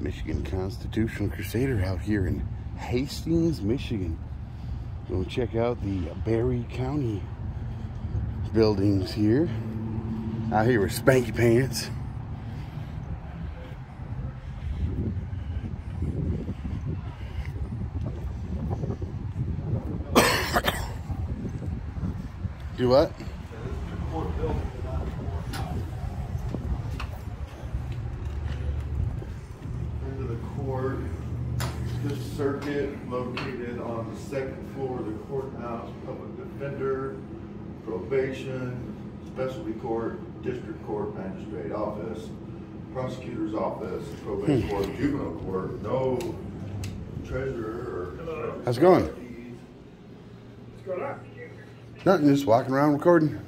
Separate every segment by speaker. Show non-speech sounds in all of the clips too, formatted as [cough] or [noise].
Speaker 1: Michigan Constitutional Crusader out here in Hastings, Michigan. Go check out the Barry County buildings here. Out here with Spanky Pants. [coughs] Do what?
Speaker 2: Into the court, this circuit located on the second floor of the courthouse, public defender, probation, specialty court, district court, magistrate office, prosecutor's office, probate hmm. court, juvenile court, no treasurer or.
Speaker 1: How's it going?
Speaker 3: What's going on?
Speaker 1: Nothing, just walking around recording.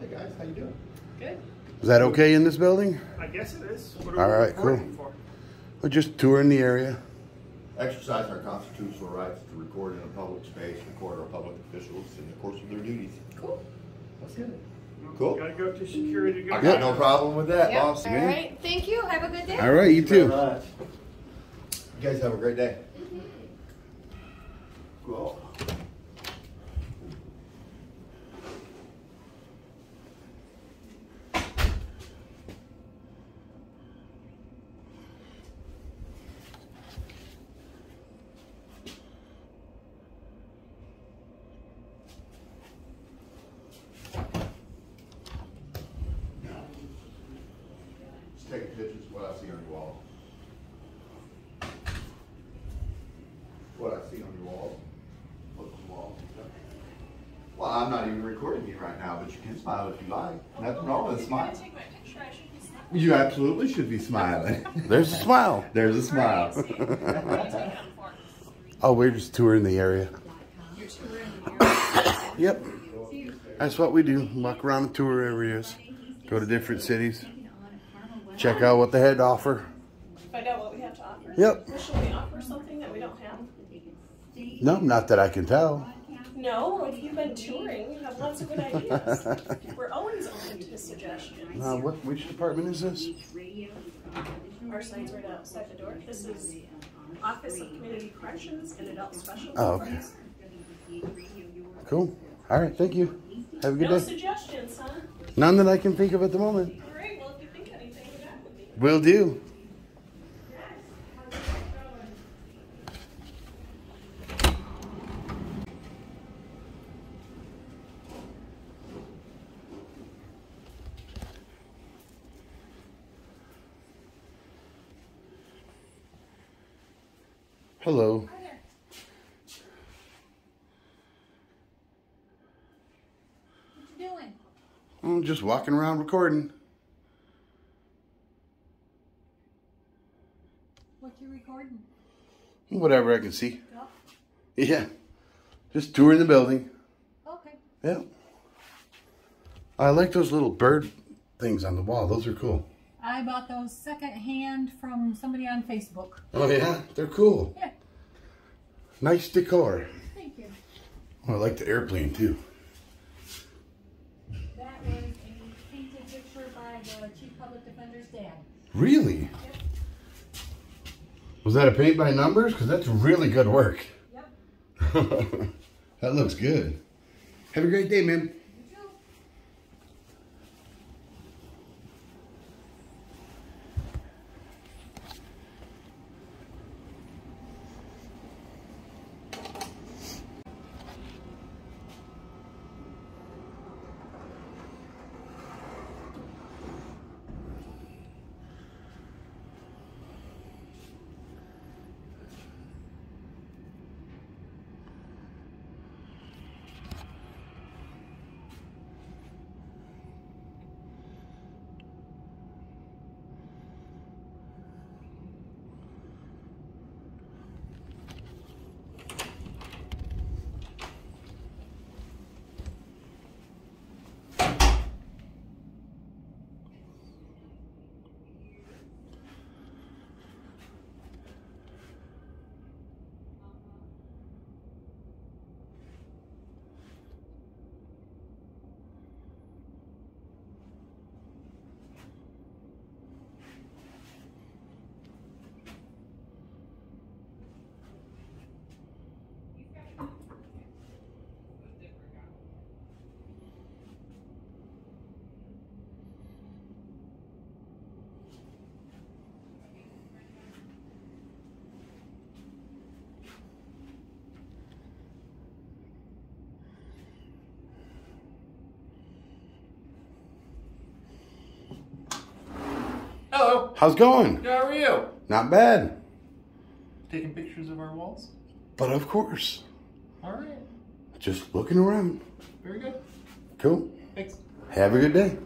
Speaker 2: Hey guys, how you doing?
Speaker 3: Good.
Speaker 1: Is that okay in this building?
Speaker 3: I guess it is. What are
Speaker 1: All
Speaker 3: we
Speaker 1: right, cool.
Speaker 3: for?
Speaker 1: We're just touring the area.
Speaker 2: Exercise our constitutional rights to record in a public space, record our public officials in the course of their duties.
Speaker 4: Cool.
Speaker 2: That's good. Cool.
Speaker 3: Gotta go to security. to go
Speaker 2: I got no problem with that,
Speaker 4: Yep.
Speaker 2: boss.
Speaker 4: All right. Thank you. Have a good day.
Speaker 1: All right, you too.
Speaker 2: You guys have a great day. Mm-hmm. Cool. Just taking pictures what I see on your wall. What I see on your wall. Look on the wall. Well, I'm not even recording you right now, but you can smile if you like. Nothing wrong with a smile. You absolutely should be smiling. [laughs]
Speaker 1: There's a smile.
Speaker 2: There's a smile.
Speaker 1: Oh, we're just touring the area. Yep. That's what we do. Walk around the tour areas. Go to different cities. Check out what they had to offer.
Speaker 5: Find out what we have to offer.
Speaker 1: Yep.
Speaker 5: Well, should we offer something that we don't have?
Speaker 1: No, not that I can tell.
Speaker 5: No, if you've been touring, you have lots of good ideas. [laughs] We're always open to suggestions.
Speaker 1: Uh, what, which department is this?
Speaker 5: Our sign's right outside the door. This is Office of Community Corrections and Adult Special
Speaker 1: Oh, okay. Cool. All right, thank you. Have a good
Speaker 5: No
Speaker 1: day.
Speaker 5: suggestions, huh?
Speaker 1: None that I can think of at the moment.
Speaker 5: All right, well, if you think anything, get back with me.
Speaker 1: Will do. Hello.
Speaker 4: What you doing?
Speaker 1: I'm just walking around recording.
Speaker 4: What you recording?
Speaker 1: Whatever I can see. Yeah. Just touring the building.
Speaker 4: Okay.
Speaker 1: Yeah. I like those little bird things on the wall. Those are cool.
Speaker 4: I bought those secondhand from somebody on Facebook.
Speaker 1: Oh yeah, they're cool.
Speaker 4: Yeah.
Speaker 1: Nice decor.
Speaker 4: Thank you.
Speaker 1: Oh, I like the airplane too.
Speaker 4: That was a painted picture by the chief public defender's dad.
Speaker 1: Really? Was that a paint by numbers? Because that's really good work.
Speaker 4: Yep. [laughs]
Speaker 1: that looks good. Have a great day, man. How's it going?
Speaker 6: How are you?
Speaker 1: Not bad.
Speaker 6: Taking pictures of our walls?
Speaker 1: But of course,
Speaker 6: All right.
Speaker 1: just looking around.
Speaker 6: Very good.
Speaker 1: Cool.
Speaker 6: Thanks.
Speaker 1: Have a good day.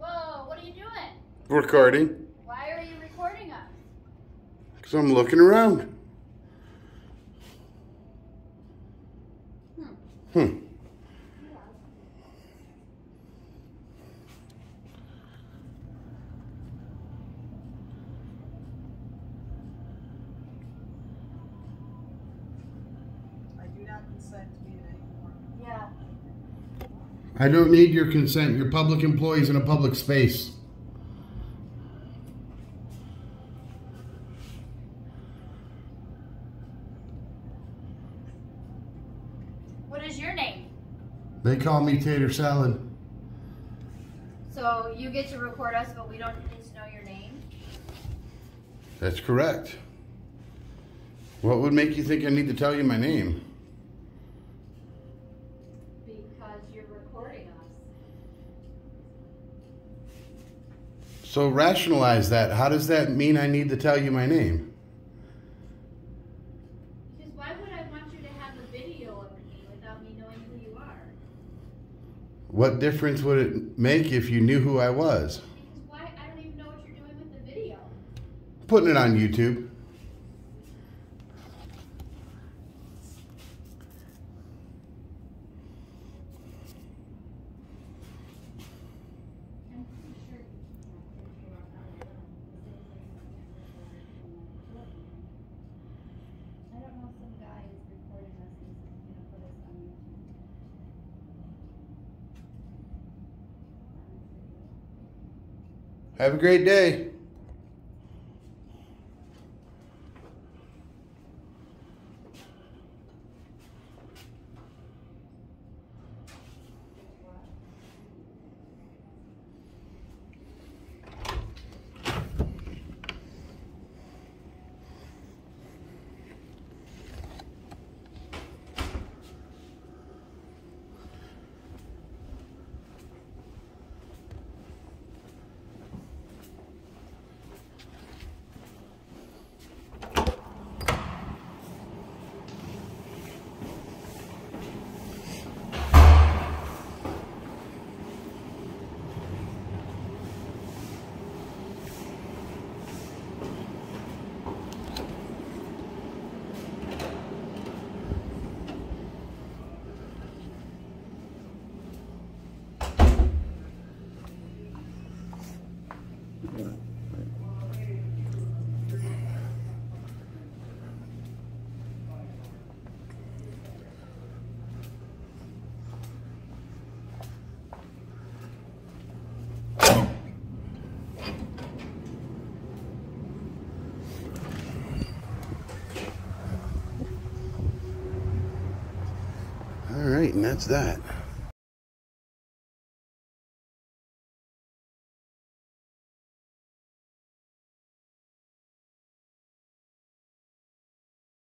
Speaker 7: Whoa, what are you doing?
Speaker 1: Recording.
Speaker 7: Why are you recording us?
Speaker 1: Because I'm looking around. Hmm.
Speaker 8: I do not consent to any form.
Speaker 7: Yeah.
Speaker 1: I don't need your consent. You're public employees in a public space.
Speaker 7: What is your name?
Speaker 1: They call me tater salad.
Speaker 7: So you get to record us, but we don't need to know your name?
Speaker 1: That's correct. What would make you think I need to tell you my name?
Speaker 7: Because you're recording us.
Speaker 1: So rationalize that. How does that mean I need to tell you my name?
Speaker 7: Because why would I want you to have a video of me without me knowing who you are?
Speaker 1: What difference would it make if you knew who I was?
Speaker 7: Because why? I don't even know what you're doing with the video.
Speaker 1: Putting it on YouTube.
Speaker 7: I'm pretty sure you can't put you up on your own. I don't know, some guy is recording us and he's gonna put us on YouTube.
Speaker 1: Have a great day. All right, and that's that.